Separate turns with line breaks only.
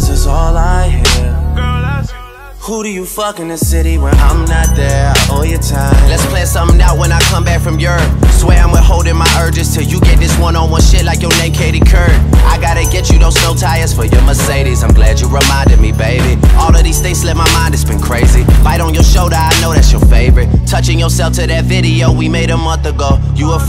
girls is all I hear. Who do you fuck in the city when I'm not there? I owe you time.
Let's plan something out when I come back from Europe. Swear I'm withholding my urges till you get this one on one shit like your name Katie Couric. I gotta get you those snow tires for your Mercedes. I'm glad you reminded me, baby. All of these things slip my mind, it's been crazy. Bite on your shoulder, I know that's your favorite. Touching yourself to that video we made a month ago. You a freak.